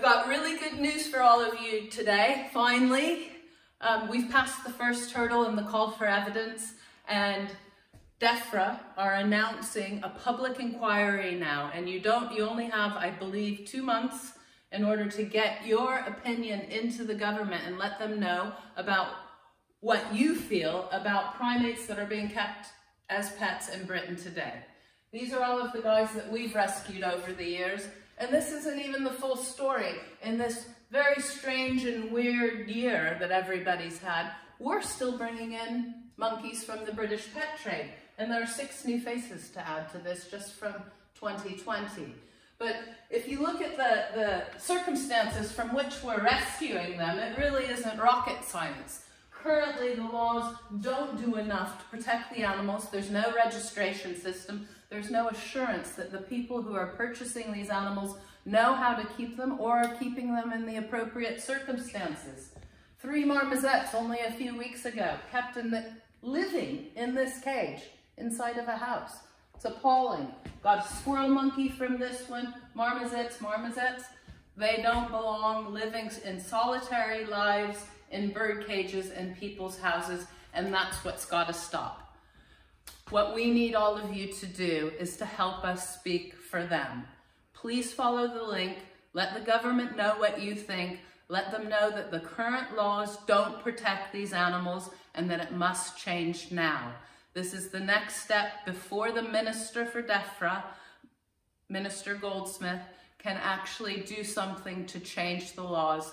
I've got really good news for all of you today, finally. Um, we've passed the first hurdle in the call for evidence and DEFRA are announcing a public inquiry now and you don't, you only have, I believe, two months in order to get your opinion into the government and let them know about what you feel about primates that are being kept as pets in Britain today. These are all of the guys that we've rescued over the years and this isn't even the full story. In this very strange and weird year that everybody's had, we're still bringing in monkeys from the British pet trade. And there are six new faces to add to this just from 2020. But if you look at the, the circumstances from which we're rescuing them, it really isn't rocket science. Currently, the laws don't do enough to protect the animals. There's no registration system. There's no assurance that the people who are purchasing these animals know how to keep them or are keeping them in the appropriate circumstances. Three marmosets only a few weeks ago kept in the, living in this cage inside of a house. It's appalling. Got a squirrel monkey from this one. Marmosets, marmosets. They don't belong living in solitary lives in bird cages in people's houses, and that's what's got to stop. What we need all of you to do is to help us speak for them. Please follow the link. Let the government know what you think. Let them know that the current laws don't protect these animals and that it must change now. This is the next step before the Minister for DEFRA, Minister Goldsmith, can actually do something to change the laws